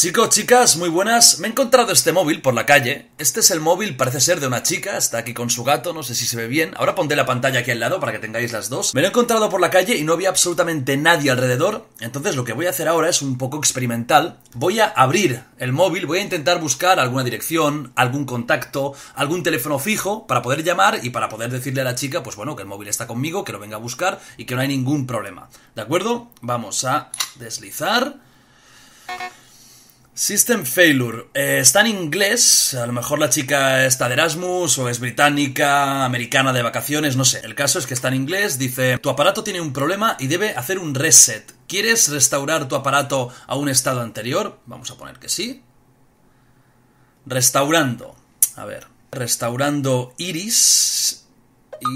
Chicos, chicas, muy buenas. Me he encontrado este móvil por la calle. Este es el móvil, parece ser de una chica, está aquí con su gato, no sé si se ve bien. Ahora pondré la pantalla aquí al lado para que tengáis las dos. Me lo he encontrado por la calle y no había absolutamente nadie alrededor. Entonces lo que voy a hacer ahora es un poco experimental. Voy a abrir el móvil, voy a intentar buscar alguna dirección, algún contacto, algún teléfono fijo para poder llamar y para poder decirle a la chica, pues bueno, que el móvil está conmigo, que lo venga a buscar y que no hay ningún problema. ¿De acuerdo? Vamos a deslizar. System Failure. Eh, está en inglés. A lo mejor la chica está de Erasmus o es británica, americana de vacaciones, no sé. El caso es que está en inglés. Dice: Tu aparato tiene un problema y debe hacer un reset. ¿Quieres restaurar tu aparato a un estado anterior? Vamos a poner que sí. Restaurando. A ver. Restaurando Iris.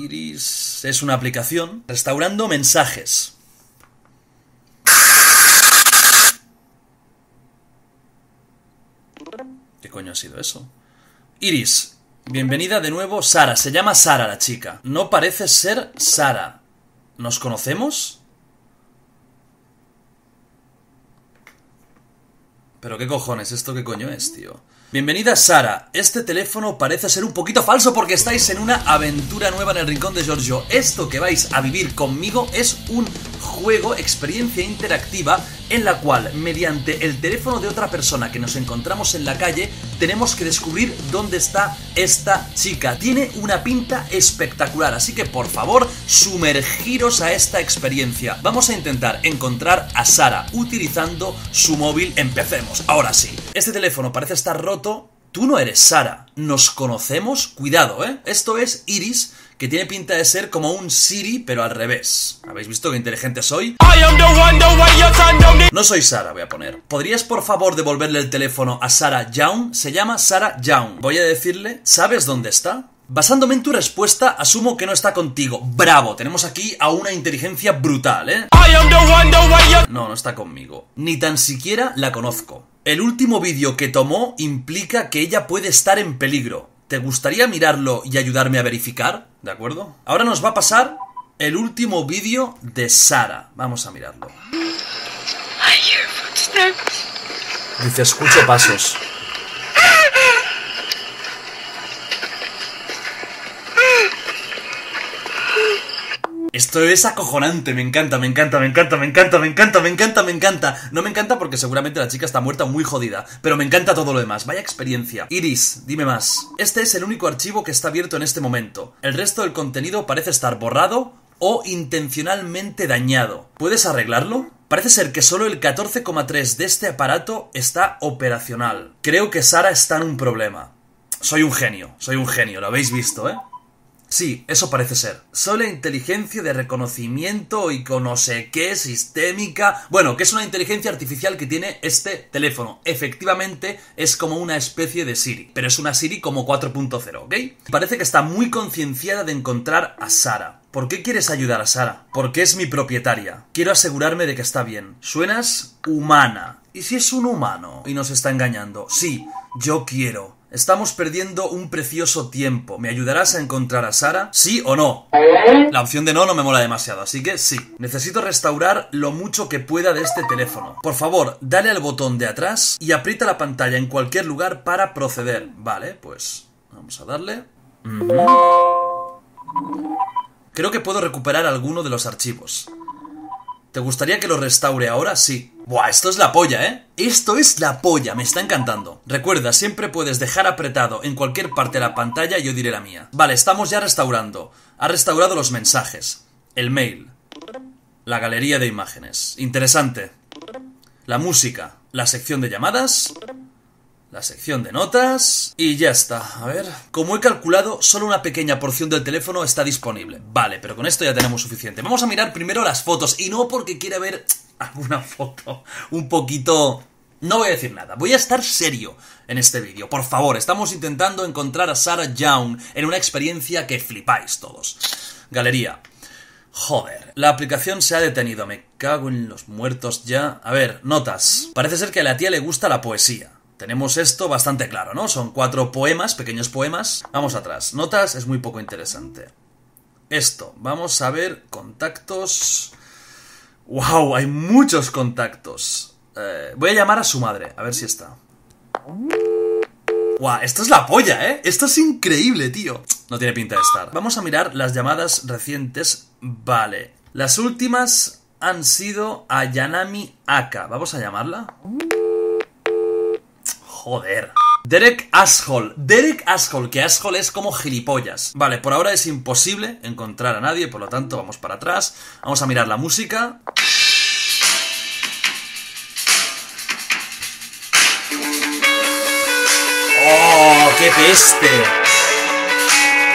Iris es una aplicación. Restaurando mensajes. ¿Qué coño ha sido eso? Iris, bienvenida de nuevo Sara. Se llama Sara la chica. No parece ser Sara. ¿Nos conocemos? ¿Pero qué cojones? ¿Esto qué coño es, tío? Bienvenida Sara. Este teléfono parece ser un poquito falso porque estáis en una aventura nueva en el rincón de Giorgio. Esto que vais a vivir conmigo es un juego, experiencia interactiva, en la cual, mediante el teléfono de otra persona que nos encontramos en la calle, tenemos que descubrir dónde está esta chica. Tiene una pinta espectacular, así que por favor, sumergiros a esta experiencia. Vamos a intentar encontrar a Sara utilizando su móvil. Empecemos. Ahora sí. Este teléfono parece estar roto. Tú no eres Sara. ¿Nos conocemos? Cuidado, ¿eh? Esto es Iris que tiene pinta de ser como un Siri, pero al revés. ¿Habéis visto qué inteligente soy? No soy Sara, voy a poner. ¿Podrías por favor devolverle el teléfono a Sara Young? Se llama Sara Young. Voy a decirle, ¿sabes dónde está? Basándome en tu respuesta, asumo que no está contigo. ¡Bravo! Tenemos aquí a una inteligencia brutal, ¿eh? No, no está conmigo. Ni tan siquiera la conozco. El último vídeo que tomó implica que ella puede estar en peligro. ¿Te gustaría mirarlo y ayudarme a verificar? ¿De acuerdo? Ahora nos va a pasar el último vídeo de Sara. Vamos a mirarlo. Dice, escucho pasos. Esto es acojonante, me encanta, me encanta, me encanta, me encanta, me encanta, me encanta, me encanta. No me encanta porque seguramente la chica está muerta muy jodida, pero me encanta todo lo demás. Vaya experiencia. Iris, dime más. Este es el único archivo que está abierto en este momento. El resto del contenido parece estar borrado o intencionalmente dañado. ¿Puedes arreglarlo? Parece ser que solo el 14,3 de este aparato está operacional. Creo que Sara está en un problema. Soy un genio, soy un genio, lo habéis visto, ¿eh? Sí, eso parece ser. Solo inteligencia de reconocimiento y con no sé qué, sistémica. Bueno, que es una inteligencia artificial que tiene este teléfono. Efectivamente, es como una especie de Siri, pero es una Siri como 4.0, ¿ok? Parece que está muy concienciada de encontrar a Sara. ¿Por qué quieres ayudar a Sara? Porque es mi propietaria. Quiero asegurarme de que está bien. Suenas humana. ¿Y si es un humano y nos está engañando? Sí, yo quiero. Estamos perdiendo un precioso tiempo. ¿Me ayudarás a encontrar a Sara? ¿Sí o no? La opción de no no me mola demasiado, así que sí. Necesito restaurar lo mucho que pueda de este teléfono. Por favor, dale al botón de atrás y aprieta la pantalla en cualquier lugar para proceder. Vale, pues vamos a darle. Creo que puedo recuperar alguno de los archivos. ¿Te gustaría que lo restaure ahora? Sí. Buah, esto es la polla, ¿eh? Esto es la polla, me está encantando. Recuerda, siempre puedes dejar apretado en cualquier parte de la pantalla y yo diré la mía. Vale, estamos ya restaurando. Ha restaurado los mensajes, el mail, la galería de imágenes. Interesante. La música, la sección de llamadas, la sección de notas y ya está. A ver, como he calculado, solo una pequeña porción del teléfono está disponible. Vale, pero con esto ya tenemos suficiente. Vamos a mirar primero las fotos y no porque quiera ver alguna foto un poquito... No voy a decir nada, voy a estar serio en este vídeo. Por favor, estamos intentando encontrar a Sarah Young en una experiencia que flipáis todos. Galería. Joder, la aplicación se ha detenido, me cago en los muertos ya. A ver, notas. Parece ser que a la tía le gusta la poesía. Tenemos esto bastante claro, ¿no? Son cuatro poemas, pequeños poemas. Vamos atrás. Notas es muy poco interesante. Esto, vamos a ver contactos. ¡Wow! Hay muchos contactos. Eh, voy a llamar a su madre, a ver si está. Guau, esto es la polla, ¿eh? Esto es increíble, tío. No tiene pinta de estar. Vamos a mirar las llamadas recientes. Vale. Las últimas han sido a Yanami Aka. ¿Vamos a llamarla? Joder. Derek Asshole. Derek Asshole, que Asshole es como gilipollas. Vale, por ahora es imposible encontrar a nadie, por lo tanto vamos para atrás. Vamos a mirar la música. ¡Oh, qué peste!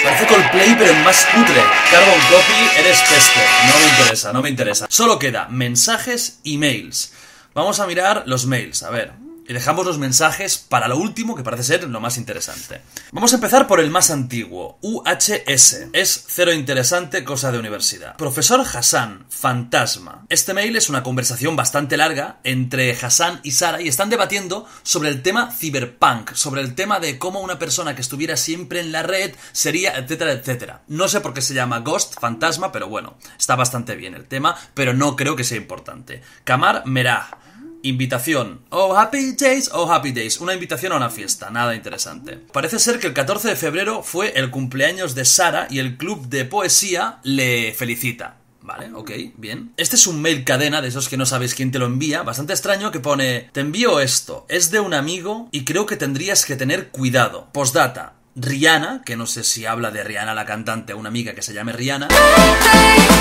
Parece Coldplay, pero en más cutre. Carbon Copy, eres peste. No me interesa, no me interesa. Solo queda mensajes y mails. Vamos a mirar los mails, a ver. Y dejamos los mensajes para lo último, que parece ser lo más interesante. Vamos a empezar por el más antiguo, UHS. Es cero interesante, cosa de universidad. Profesor Hassan, fantasma. Este mail es una conversación bastante larga entre Hassan y Sara y están debatiendo sobre el tema cyberpunk, sobre el tema de cómo una persona que estuviera siempre en la red sería, etcétera, etcétera. No sé por qué se llama Ghost, fantasma, pero bueno, está bastante bien el tema, pero no creo que sea importante. Kamar Merah. Invitación. Oh, happy days, oh, happy days. Una invitación a una fiesta, nada interesante. Parece ser que el 14 de febrero fue el cumpleaños de Sara y el club de poesía le felicita. Vale, ok, bien. Este es un mail cadena de esos que no sabes quién te lo envía, bastante extraño, que pone: Te envío esto, es de un amigo y creo que tendrías que tener cuidado. Postdata. Rihanna, que no sé si habla de Rihanna la cantante, una amiga que se llame Rihanna.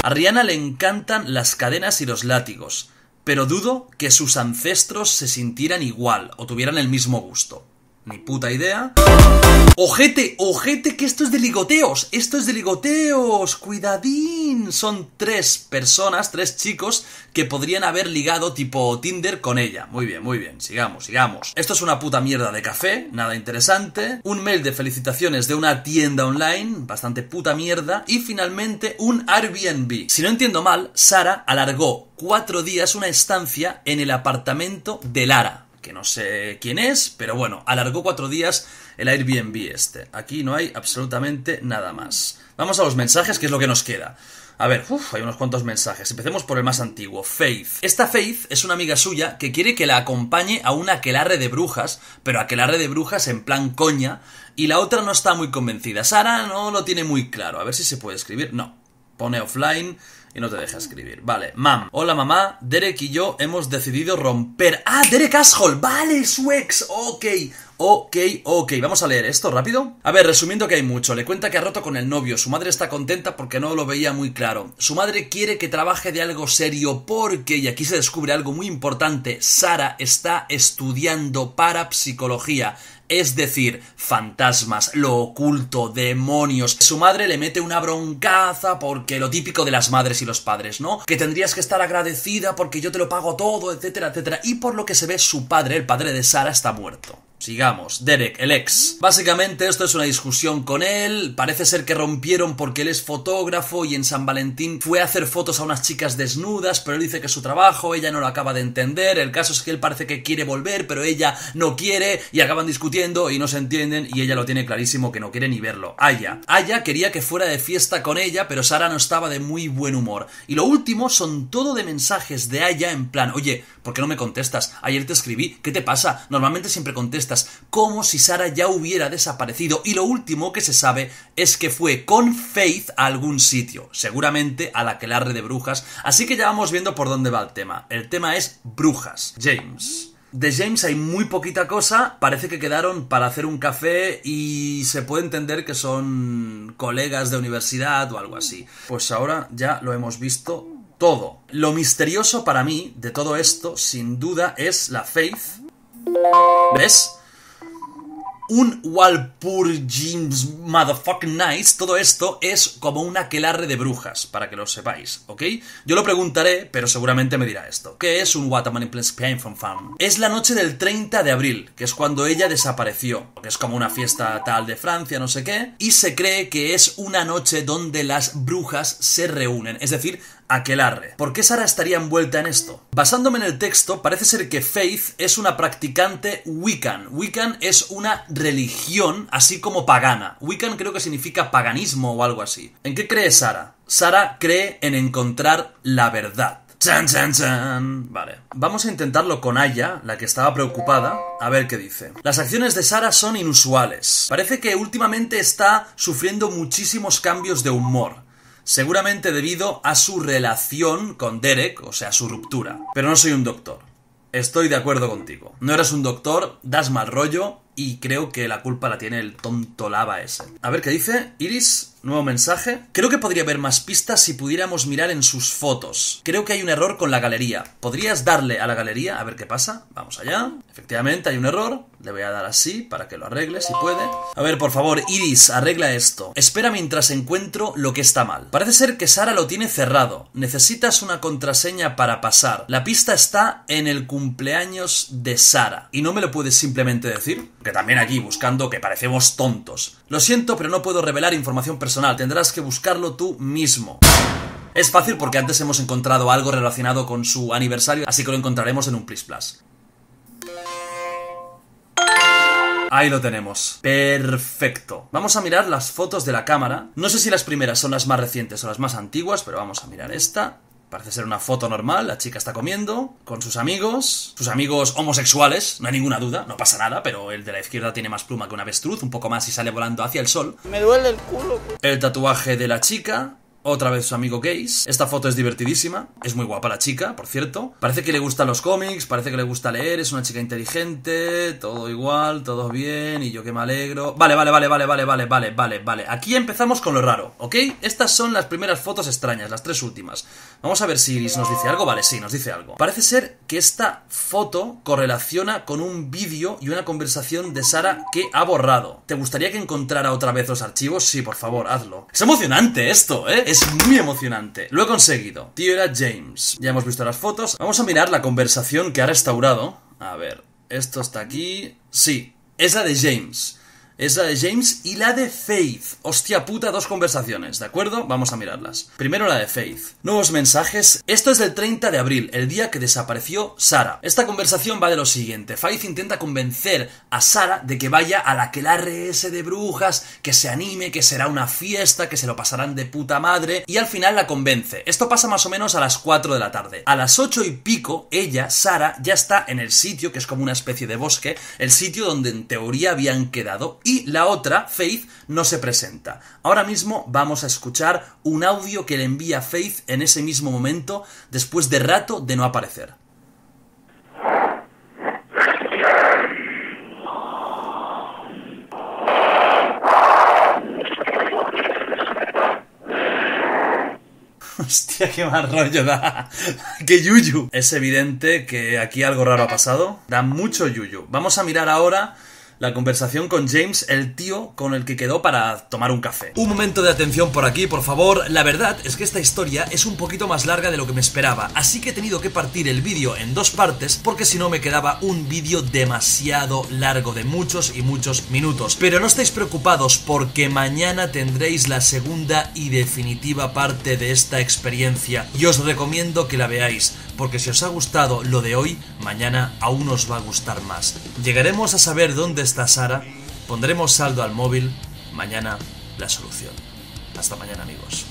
A Rihanna le encantan las cadenas y los látigos pero dudo que sus ancestros se sintieran igual o tuvieran el mismo gusto. Ni puta idea. Ojete, ojete, que esto es de ligoteos. Esto es de ligoteos. Cuidadín. Son tres personas, tres chicos que podrían haber ligado tipo Tinder con ella. Muy bien, muy bien. Sigamos, sigamos. Esto es una puta mierda de café. Nada interesante. Un mail de felicitaciones de una tienda online. Bastante puta mierda. Y finalmente un Airbnb. Si no entiendo mal, Sara alargó cuatro días una estancia en el apartamento de Lara que no sé quién es, pero bueno, alargó cuatro días el Airbnb este. Aquí no hay absolutamente nada más. Vamos a los mensajes, que es lo que nos queda. A ver, uf, hay unos cuantos mensajes. Empecemos por el más antiguo, Faith. Esta Faith es una amiga suya que quiere que la acompañe a una aquelarre de brujas, pero aquelarre de brujas en plan coña, y la otra no está muy convencida. Sara no lo tiene muy claro. A ver si se puede escribir. No. Pone offline y no te deja escribir. Vale, mam. Hola mamá, Derek y yo hemos decidido romper. Ah, Derek Asshole. Vale, su ex. Ok. Ok, ok, vamos a leer esto rápido. A ver, resumiendo que hay mucho, le cuenta que ha roto con el novio, su madre está contenta porque no lo veía muy claro. Su madre quiere que trabaje de algo serio porque, y aquí se descubre algo muy importante, Sara está estudiando para psicología. Es decir, fantasmas, lo oculto, demonios. Su madre le mete una broncaza porque lo típico de las madres y los padres, ¿no? Que tendrías que estar agradecida porque yo te lo pago todo, etcétera, etcétera. Y por lo que se ve, su padre, el padre de Sara, está muerto. Sigamos, Derek, el ex. Básicamente esto es una discusión con él, parece ser que rompieron porque él es fotógrafo y en San Valentín fue a hacer fotos a unas chicas desnudas, pero él dice que es su trabajo, ella no lo acaba de entender, el caso es que él parece que quiere volver, pero ella no quiere y acaban discutiendo y no se entienden y ella lo tiene clarísimo que no quiere ni verlo. Aya. Aya quería que fuera de fiesta con ella, pero Sara no estaba de muy buen humor. Y lo último son todo de mensajes de Aya en plan, oye, ¿por qué no me contestas? Ayer te escribí, ¿qué te pasa? Normalmente siempre contestas como si Sara ya hubiera desaparecido y lo último que se sabe es que fue con Faith a algún sitio, seguramente a la que larre de brujas, así que ya vamos viendo por dónde va el tema. El tema es brujas. James. De James hay muy poquita cosa, parece que quedaron para hacer un café y se puede entender que son colegas de universidad o algo así. Pues ahora ya lo hemos visto todo. Lo misterioso para mí de todo esto, sin duda, es la Faith. ¿Ves? Un Walpurgis motherfucking nice, todo esto es como un aquelarre de brujas, para que lo sepáis, ¿ok? Yo lo preguntaré, pero seguramente me dirá esto. ¿Qué es un What a Pain from Fun? Es la noche del 30 de abril, que es cuando ella desapareció, que es como una fiesta tal de Francia, no sé qué, y se cree que es una noche donde las brujas se reúnen, es decir, aquelarre. ¿Por qué Sara estaría envuelta en esto? Basándome en el texto, parece ser que Faith es una practicante Wiccan. Wiccan es una religión, así como pagana. Wiccan creo que significa paganismo o algo así. ¿En qué cree Sara? Sara cree en encontrar la verdad. Chan, chan, chan. Vale. Vamos a intentarlo con Aya, la que estaba preocupada, a ver qué dice. Las acciones de Sara son inusuales. Parece que últimamente está sufriendo muchísimos cambios de humor. Seguramente debido a su relación con Derek, o sea, su ruptura. Pero no soy un doctor. Estoy de acuerdo contigo. No eres un doctor, das mal rollo y creo que la culpa la tiene el tonto lava ese. A ver qué dice. Iris, nuevo mensaje. Creo que podría haber más pistas si pudiéramos mirar en sus fotos. Creo que hay un error con la galería. ¿Podrías darle a la galería a ver qué pasa? Vamos allá. Efectivamente, hay un error. Le voy a dar así para que lo arregle si puede. A ver, por favor, Iris, arregla esto. Espera mientras encuentro lo que está mal. Parece ser que Sara lo tiene cerrado. Necesitas una contraseña para pasar. La pista está en el cumpleaños de Sara. ¿Y no me lo puedes simplemente decir? Que también aquí buscando que parecemos tontos. Lo siento, pero no puedo revelar información personal. Tendrás que buscarlo tú mismo. Es fácil porque antes hemos encontrado algo relacionado con su aniversario, así que lo encontraremos en un Plis Plus. Ahí lo tenemos. Perfecto. Vamos a mirar las fotos de la cámara. No sé si las primeras son las más recientes o las más antiguas, pero vamos a mirar esta. Parece ser una foto normal, la chica está comiendo con sus amigos, sus amigos homosexuales, no hay ninguna duda, no pasa nada, pero el de la izquierda tiene más pluma que un avestruz, un poco más y sale volando hacia el sol. Me duele el culo. El tatuaje de la chica, otra vez su amigo Case. Esta foto es divertidísima. Es muy guapa la chica, por cierto. Parece que le gustan los cómics, parece que le gusta leer, es una chica inteligente, todo igual, todo bien, y yo que me alegro. Vale, vale, vale, vale, vale, vale, vale, vale, vale. Aquí empezamos con lo raro, ¿ok? Estas son las primeras fotos extrañas, las tres últimas. Vamos a ver si Iris nos dice algo. Vale, sí, nos dice algo. Parece ser que esta foto correlaciona con un vídeo y una conversación de Sara que ha borrado. ¿Te gustaría que encontrara otra vez los archivos? Sí, por favor, hazlo. Es emocionante esto, ¿eh? Es muy emocionante. Lo he conseguido. Tío era James. Ya hemos visto las fotos. Vamos a mirar la conversación que ha restaurado. A ver, esto está aquí. Sí, es la de James. Es la de James y la de Faith. Hostia puta, dos conversaciones, ¿de acuerdo? Vamos a mirarlas. Primero la de Faith. Nuevos mensajes. Esto es del 30 de abril, el día que desapareció Sara. Esta conversación va de lo siguiente. Faith intenta convencer a Sara de que vaya a la que la RS de brujas, que se anime, que será una fiesta, que se lo pasarán de puta madre, y al final la convence. Esto pasa más o menos a las 4 de la tarde. A las 8 y pico, ella, Sara, ya está en el sitio, que es como una especie de bosque, el sitio donde en teoría habían quedado, y la otra, Faith, no se presenta. Ahora mismo vamos a escuchar un audio que le envía Faith en ese mismo momento, después de rato de no aparecer. Hostia, qué mal rollo da. ¡Qué yuyu! Es evidente que aquí algo raro ha pasado. Da mucho yuyu. Vamos a mirar ahora la conversación con James, el tío con el que quedó para tomar un café. Un momento de atención por aquí, por favor. La verdad es que esta historia es un poquito más larga de lo que me esperaba, así que he tenido que partir el vídeo en dos partes porque si no me quedaba un vídeo demasiado largo de muchos y muchos minutos. Pero no estáis preocupados porque mañana tendréis la segunda y definitiva parte de esta experiencia y os recomiendo que la veáis porque si os ha gustado lo de hoy, mañana aún os va a gustar más. Llegaremos a saber dónde está Sara, pondremos saldo al móvil, mañana la solución. Hasta mañana amigos.